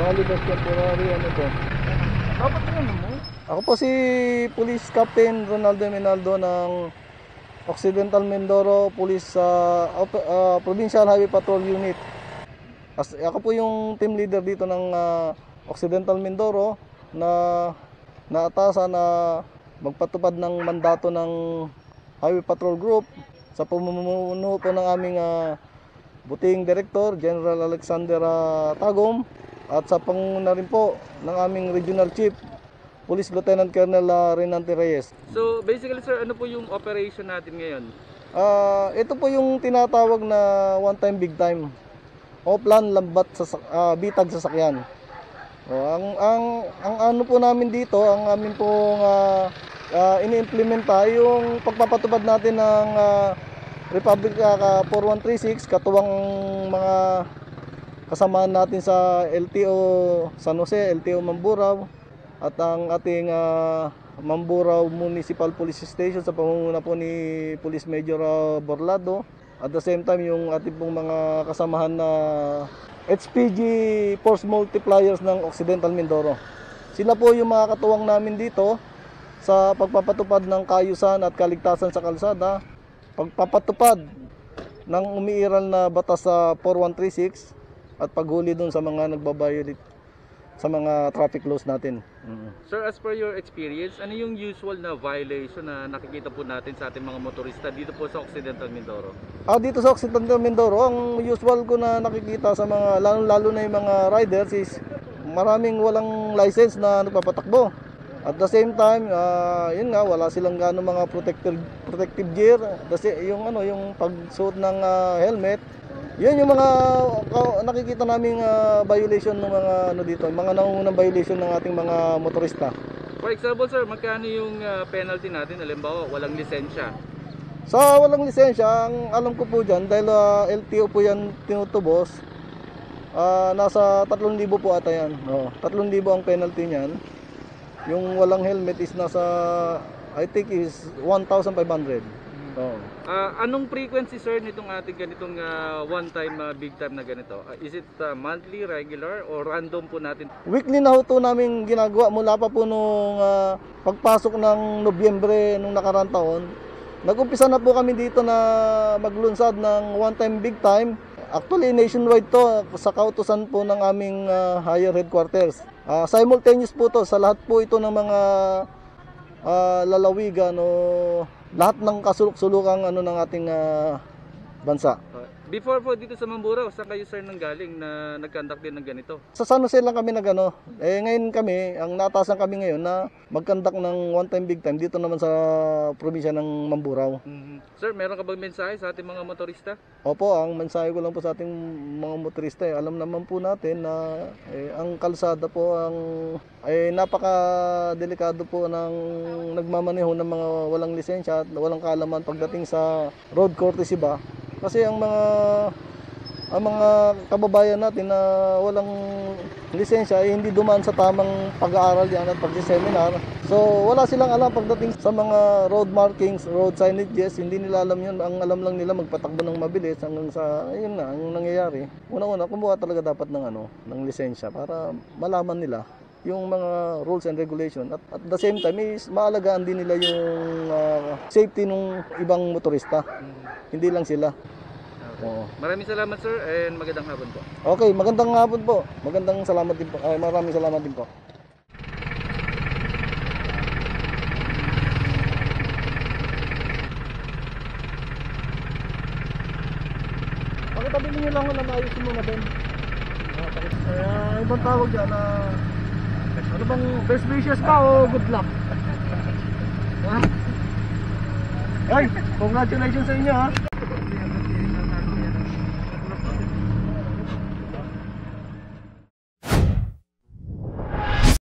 Nalibas temporary ano to. Dapat ano mo? Ako po si Police Captain Ronaldo Minaldo ng Occidental Mindoro Police Op- ah, Provincial Highway Patrol Unit. As, ako po yung team leader dito ng ah, Occidental Mindoro na naatasan na magpatupad ng mandato ng Highway Patrol Group sa pamumuno po ng aming ah, buting director General Alexander ah, Tagom at sa panguna rin po ng aming regional chief Police Lieutenant Colonel uh, Renante Reyes. So basically sir, ano po yung operation natin ngayon? Ah, ito po yung tinatawag na one time big time. O plan lambat sa ah, bitag sasakyan. O, ang ang ang ano po namin dito, ang amin pong uh, ini-implementa yung pagpapatupad natin ng ah, Republic ah, 4136 katuwang mga kasamahan natin sa LTO San Jose, LTO Mamburao at ang ating ah, Mamburao Municipal Police Station sa pamumuno po ni Police Major ah, Borlado. At the same time yung ating pong mga kasamahan na HPG Force Multipliers ng Occidental Mindoro. Sila po yung mga katuwang namin dito sa pagpapatupad ng kayusan at kaligtasan sa kalsada, pagpapatupad ng umiiral na batas sa 4136 at paghuli dun sa mga nagbabiolate sa mga traffic laws natin. Sir, as per your experience, ano yung usual na violation na nakikita po natin sa ating mga motorista dito po sa Occidental Mindoro? Ah, dito sa Occidental Mindoro, ang usual ko na nakikita sa mga lalo-lalo na yung mga riders is maraming walang license na nagpapatakbo. At the same time, ah, yun nga wala silang gaano mga protective protective gear, kasi yung ano, yung pagsuot ng ah, helmet. Yun yung mga nakikita naming ah, violation ng mga ano dito, mga nangungunang violation ng ating mga motorista. For example sir, magkano yung ah, penalty natin? Halimbawa, walang lisensya. Sa walang lisensya, ang alam ko po dyan, dahil ah, LTO po yan tinutubos, ah, nasa 3,000 po ata yan. Oh, 3,000 ang penalty niyan. Yung walang helmet is nasa, I think is 1,500. Oh. Ah, anong frequency sir nitong ating ganitong ah, one time ah, big time na ganito? Ah, is it ah, monthly, regular, or random po natin? Weekly na ho ito namin ginagawa mula pa po nung ah, pagpasok ng Nobyembre nung nakarang taon. Nag-umpisa na po kami dito na maglunsad ng one time big time. Actually nationwide to sa kautusan po ng aming ah, higher headquarters. Ah, simultaneous po to sa lahat po ito ng mga ah, lalawigan o lahat ng kasulok-sulukang ano ng ating ah, bansa. Before po dito sa Mamburao, saan kayo sir nanggaling na nag-conduct din ng ganito? Sa San Jose lang kami nagano. Eh ngayon kami, ang natasan kami ngayon na magkandak ng one time big time dito naman sa probinsya ng Mamburao. Sir, meron ka bang mensahe sa ating mga motorista? Opo, ang mensahe ko lang po sa ating mga motorista, eh, alam naman po natin na eh, ang kalsada po ang ay napaka delikado po ng nagmamaneho ng mga walang lisensya at walang kaalaman pagdating sa road courtesy ba. Kasi ang mga ang mga kababayan natin na walang lisensya ay hindi dumaan sa tamang pag-aaral yan at pag-seminar. So wala silang alam pagdating sa mga road markings, road signages, hindi nila alam yun. Ang alam lang nila magpatakbo ng mabilis hanggang sa ayun na ang nangyayari. Una-una kumuha talaga dapat ng ano, ng lisensya para malaman nila yung mga rules and regulation at at the same time is maalagaan din nila yung ah, safety ng ibang motorista. Hindi lang sila. Oo. Maraming salamat sir and magandang hapon po. Okay, magandang hapon po. Magandang salamat din po. Ay, maraming salamat din po. Pakitabi niyo lang na maayos mo na din. Kaya ibang tawag dyan na ano bang best wishes ka o good luck? Ha? Ay, congratulations sa inyo ha.